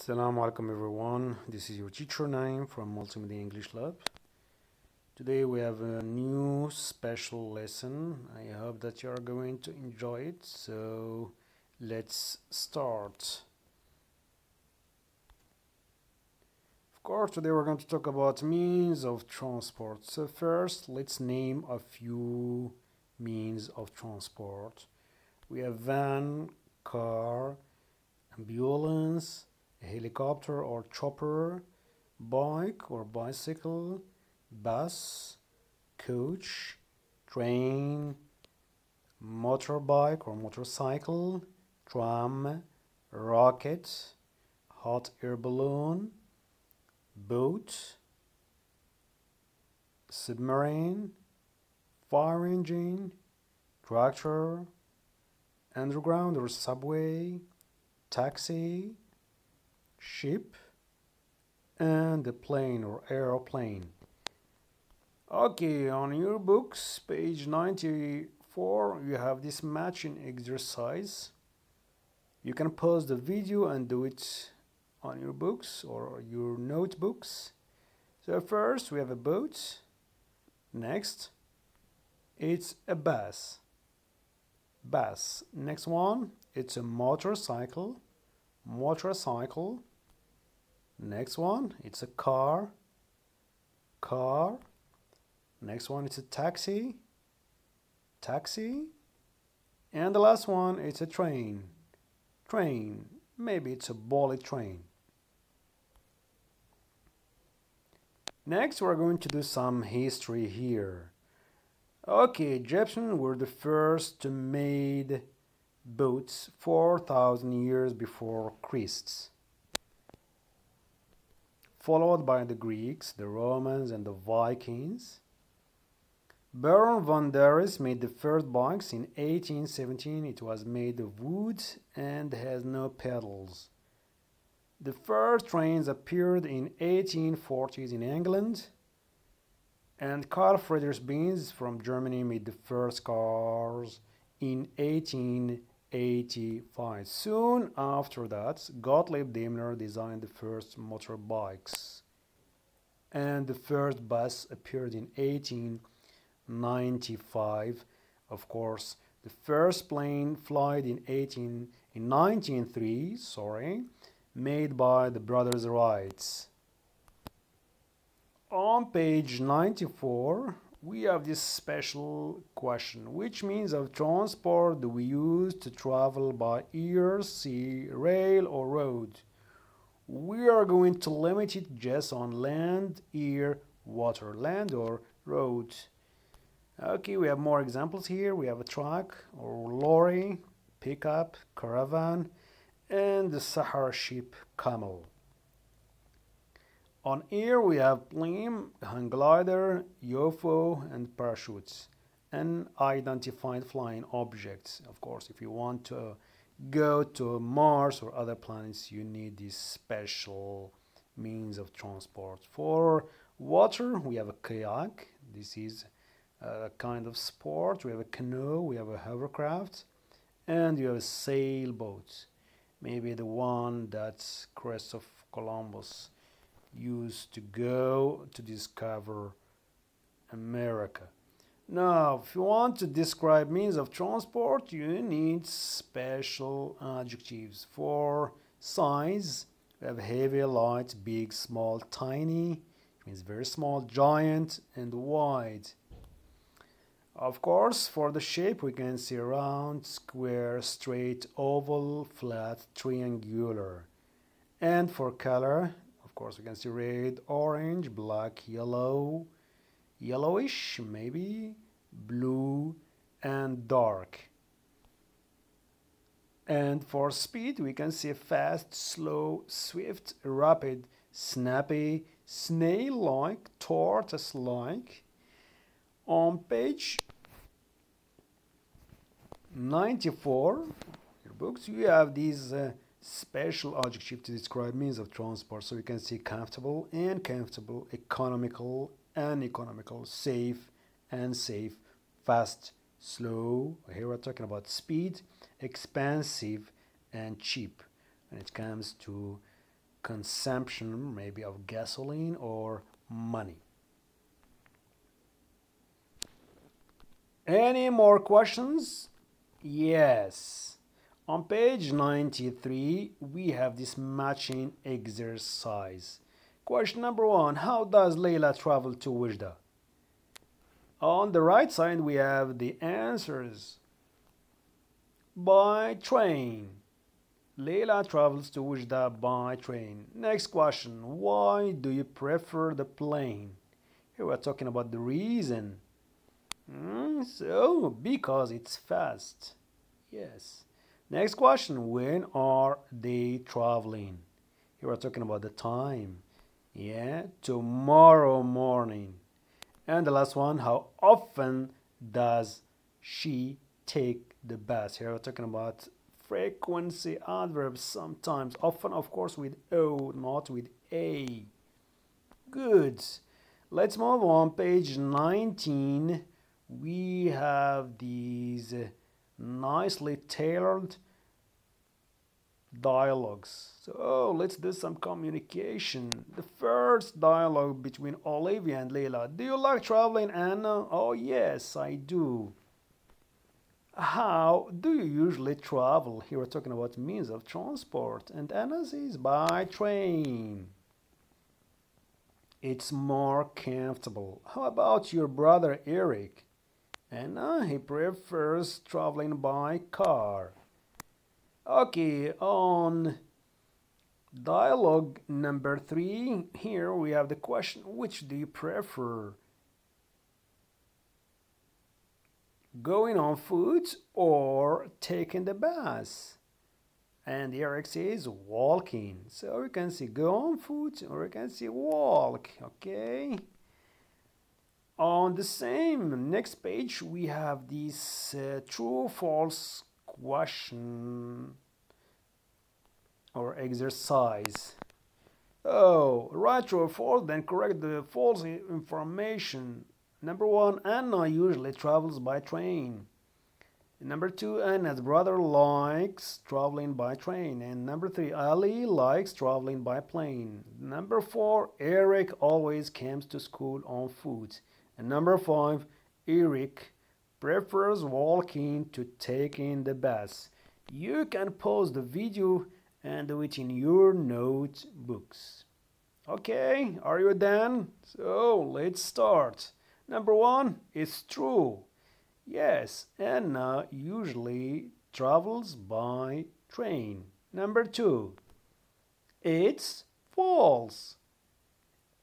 Assalamu alaikum everyone. This is your teacher Naim from Multimedia English Lab. Today we have a new special lesson. I hope that you are going to enjoy it. So let's start. Of course, today we're going to talk about means of transport. So first, let's name a few means of transport. We have van, car, ambulance, helicopter or chopper, bike or bicycle, bus, coach, train, motorbike or motorcycle, tram, rocket, hot air balloon, boat, submarine, fire engine, tractor, underground or subway, taxi, ship, and a plane or aeroplane. Okay, on your books, page 94, you have this matching exercise. You can pause the video and do it on your books or your notebooks. So first we have a boat. Next, it's a bus. Bus. Next one, it's a motorcycle. Motorcycle. Next one, it's a car. Car. Next one, it's a taxi. Taxi. And the last one, it's a train. Train. Maybe it's a bullet train. Next, we're going to do some history here. Okay, Egyptians were the first to made boats 4,000 years before Christ. Followed by the Greeks, the Romans, and the Vikings. Baron von Drais made the first bikes in 1817. It was made of wood and has no pedals. The first trains appeared in 1840s in England, and Carl Friedrich Benz from Germany made the first cars in 1885. Soon after that, Gottlieb Daimler designed the first motorbikes, and the first bus appeared in 1895. Of course, the first plane flight in 18 in 1903, sorry, made by the brothers Wrights. On page 94, we have this special question. Which means of transport do we use to travel by air, sea, rail, or road? We are going to limit it just on land, air, water, land or road. Okay, we have more examples here. We have a truck or lorry, pickup, caravan, and the Sahara ship camel. On air we have plane, hang glider, UFO and parachutes and identified flying objects. Of course, if you want to go to Mars or other planets, you need this special means of transport. For water, we have a kayak. This is a kind of sport. We have a canoe, we have a hovercraft, and you have a sailboat maybe the one that Christopher Columbus used to go to discover America. Now, if you want to describe means of transport, you need special adjectives. For size, we have heavy, light, big, small, tiny, means very small, giant, and wide. Of course, for the shape we can see round, square, straight, oval, flat, triangular. And for color, course we can see red, orange, black, yellow, yellowish maybe, blue, and dark. And for speed we can see fast, slow, swift, rapid, snappy, snail-like, tortoise-like, on page 94 your books you have these uh, special adjectives to describe means of transport so you can see comfortable and comfortable economical and economical safe and safe fast slow here we're talking about speed expensive and cheap when it comes to consumption, maybe of gasoline or money. Any more questions? Yes. On page 93, we have this matching exercise. Question number one, how does Layla travel to Oujda? On the right side, we have the answers. By train. Layla travels to Oujda by train. Next question, why do you prefer the plane? Here we're talking about the reason. Mm, so, because it's fast. Yes. Next question, when are they traveling? Here we're talking about the time. Yeah, tomorrow morning. And the last one, how often does she take the bus? Here we're talking about frequency adverbs sometimes, often of course with O, not with A. Good. Let's move on, page 19 we have these nicely tailored dialogues. So let's do some communication. The first dialogue between Olivia and Leila. Do you like traveling, Anna? Oh, yes, I do. How do you usually travel? Here we're talking about means of transport. And Anna says by train. It's more comfortable. How about your brother Eric? And uh, he prefers traveling by car. Okay, on dialogue number three, here we have the question, which do you prefer? Going on foot or taking the bus? And Eric says walking. So we can see go on foot or we can see walk, okay? On the same next page, we have this uh, true false question or exercise. Oh, true or false, then correct the false information. Number one, Anna usually travels by train. Number two, Anna's brother likes traveling by train. And number three, Ali likes traveling by plane. Number four, Eric always comes to school on foot. And number five, Eric prefers walking to taking the bus. You can pause the video and do it in your notebooks. Okay, are you done? So let's start. Number one, it's true. Yes, Anna usually travels by train. Number two, it's false.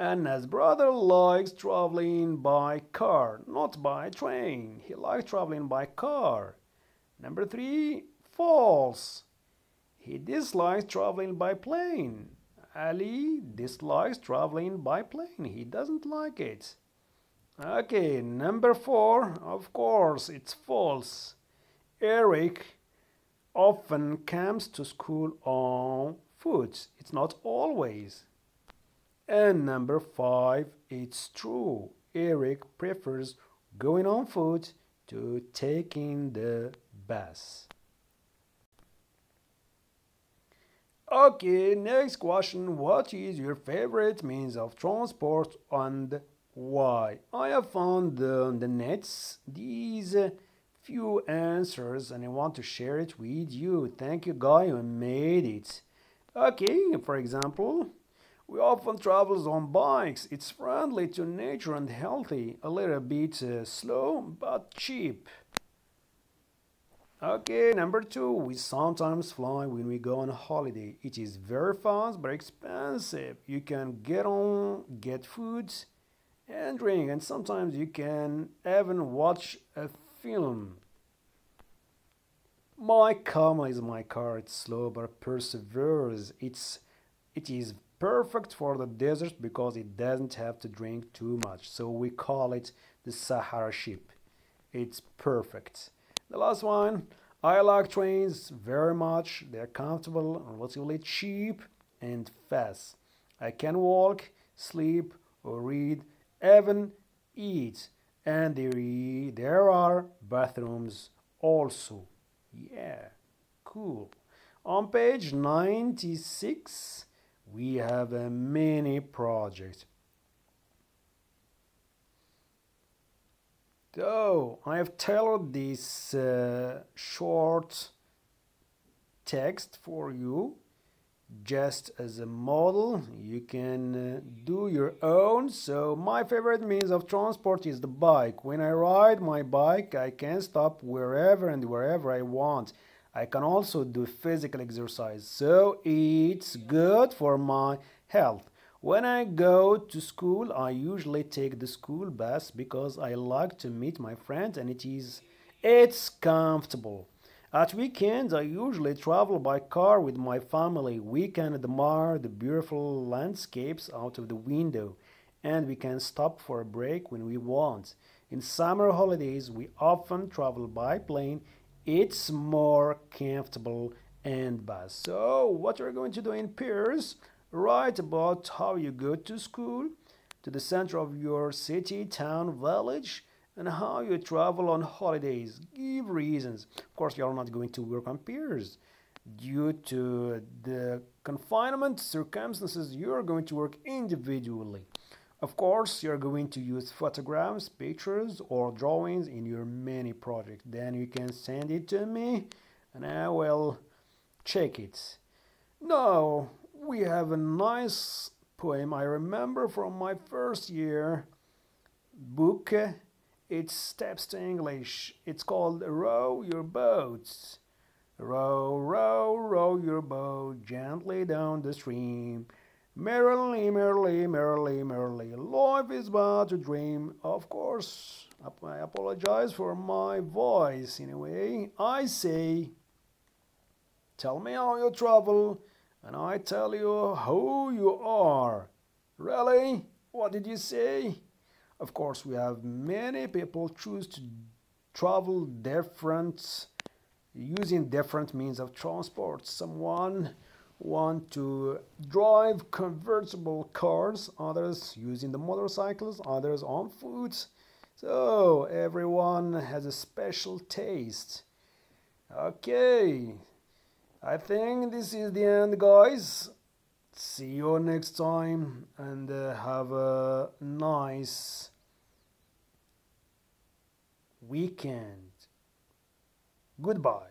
Anna's brother likes traveling by car, not by train. He likes traveling by car. Number three, false. He dislikes traveling by plane. Ali dislikes traveling by plane. He doesn't like it. Okay, number four, of course, it's false. Eric often comes to school on foot. It's not always. And number five, it's true. Eric prefers going on foot to taking the bus. Okay, next question. What is your favorite means of transport and why? I have found on the nets these few answers and I want to share it with you. Thank you, guy who made it. Okay, for example, we often travel on bikes. It's friendly to nature and healthy. A little bit uh, slow, but cheap. Okay, number two, we sometimes fly when we go on holiday. It is very fast but expensive. You can get on, get food and drink, and sometimes you can even watch a film. My car is my car. It's slow but perseveres. It's it is perfect for the desert because it doesn't have to drink too much. So we call it the Sahara ship. It's perfect. The last one, I like trains very much. They're comfortable, relatively cheap, and fast. I can walk, sleep, or read, even eat. And there, there are bathrooms also. Yeah, cool. On page 96, we have a mini project. So I have tailored this uh, short text for you just as a model. You can uh, do your own. So my favorite means of transport is the bike. When I ride my bike I can stop wherever and wherever I want I can also do physical exercise so it's good for my health when I go to school I usually take the school bus because I like to meet my friends and it is it's comfortable at weekends, I usually travel by car with my family. We can admire the beautiful landscapes out of the window, and we can stop for a break when we want. In summer holidays, we often travel by plane. It's more comfortable and bus. So, what are going to do in Paris? Write about how you go to school, to the center of your city, town, village, and how you travel on holidays. Give reasons. Of course, you are not going to work on peers. Due to the confinement circumstances, you are going to work individually. Of course, you're going to use photographs, pictures, or drawings in your mini project. Then you can send it to me and I will check it. Now, we have a nice poem I remember from my first year book its steps to English. It's called Row Your Boats. Row, row, row your boat gently down the stream. Merrily, merrily, merrily, merrily, life is but a dream. Of course, I apologize for my voice in a way. I say, tell me how you travel, and I tell you who you are. Really? What did you say? Of course, we have many people choose to travel different using different means of transport. Someone want to drive convertible cars, others using the motorcycles, others on foot. So everyone has a special taste. Okay, I think this is the end, guys. See you next time and uh, have a nice weekend. Goodbye.